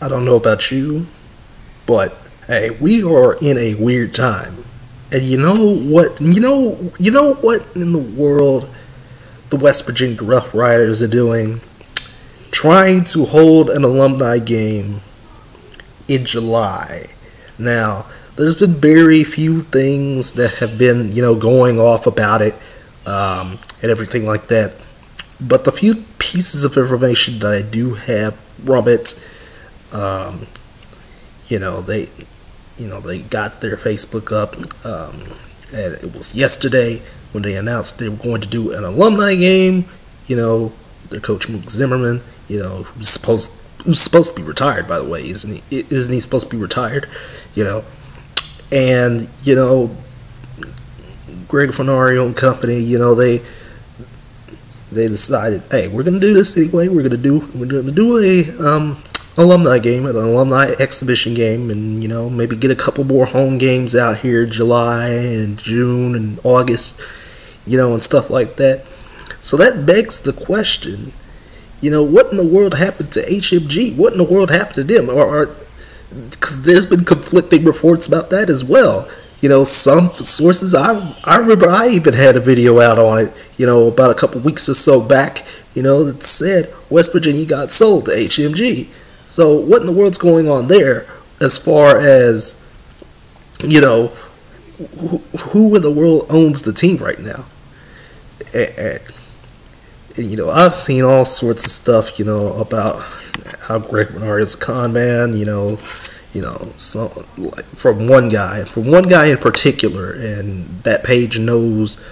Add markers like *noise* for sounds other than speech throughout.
I don't know about you, but hey, we are in a weird time. And you know what? You know, you know what in the world the West Virginia Roughriders are doing? Trying to hold an alumni game in July. Now, there's been very few things that have been, you know, going off about it um, and everything like that. But the few pieces of information that I do have from it, um, you know, they, you know, they got their Facebook up, um, and it was yesterday when they announced they were going to do an alumni game. You know, their coach Mook Zimmerman, you know, who's supposed who's supposed to be retired, by the way, isn't he? Isn't he supposed to be retired? You know, and you know, Gregg Fornario and company, you know, they they decided, hey, we're gonna do this anyway. We're gonna do we're gonna do a um, alumni game, an alumni exhibition game, and you know maybe get a couple more home games out here, July and June and August, you know, and stuff like that. So that begs the question, you know, what in the world happened to HMG? What in the world happened to them? Or because there's been conflicting reports about that as well you know, some sources I I remember I even had a video out on it, you know, about a couple weeks or so back, you know, that said West Virginia got sold to HMG. So what in the world's going on there as far as you know who, in the world owns the team right now? And, and, and, you know, I've seen all sorts of stuff, you know, about how Greg Bernard is a con man, you know, you know, so like from one guy, from one guy in particular, and that page knows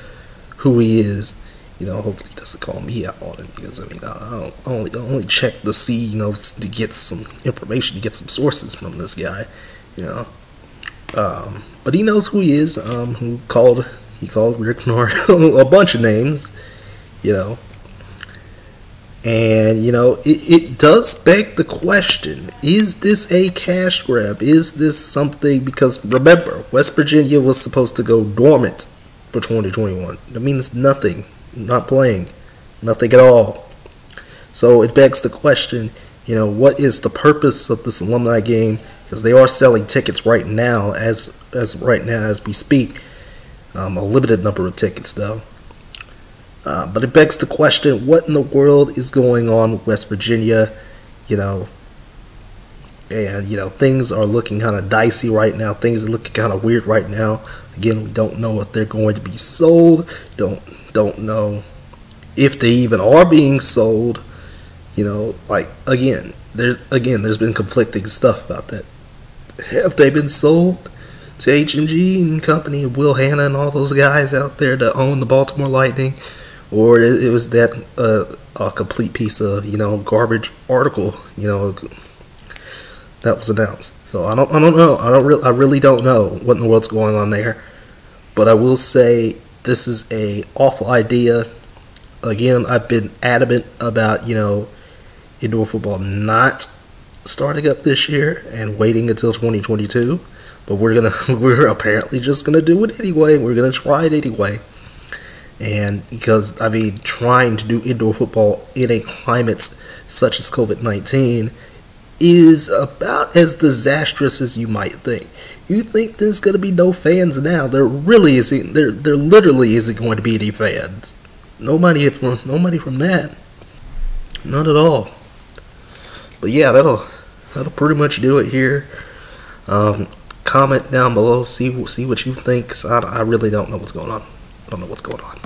who he is. You know, hopefully he doesn't call me out on it because I mean, I, only only check to see, you know, to get some information, to get some sources from this guy. You know, um, but he knows who he is. Um, who called he called Rick Fnord *laughs* a bunch of names. You know, and, you know, it, it does beg the question is this a cash grab? Is this something? Because remember, West Virginia was supposed to go dormant for 2021. That means nothing, not playing, nothing at all. So it begs the question, you know, what is the purpose of this alumni game? Because they are selling tickets right now, as as right now as we speak, um, a limited number of tickets though. Uh, but it begs the question what in the world is going on with West Virginia? You know, and you know things are looking kind of dicey right now. Things are looking kind of weird right now. Again, we don't know if they're going to be sold. Don't don't know if they even are being sold. You know, like again, there's again there's been conflicting stuff about that. Have they been sold to HMG and company, Will Hanna and all those guys out there that own the Baltimore Lightning? or it, it was that uh, a complete piece of you know garbage article you know that was announced. So I don't I don't know I don't I really don't know what in the world's going on there, but I will say this is a awful idea. Again, I've been adamant about you know indoor football not starting up this year and waiting until 2022. But we're gonna *laughs* we're apparently just gonna do it anyway. We're gonna try it anyway. And because, I mean, trying to do indoor football in a climate such as COVID 19 is about as disastrous as you might think. You think there's going to be no fans now. There really isn't. There, there literally isn't going to be any fans. Nobody from, no money from that. Not at all. But yeah, that'll that'll pretty much do it here. Um, comment down below. See see what you think. I, I really don't know what's going on. I don't know what's going on.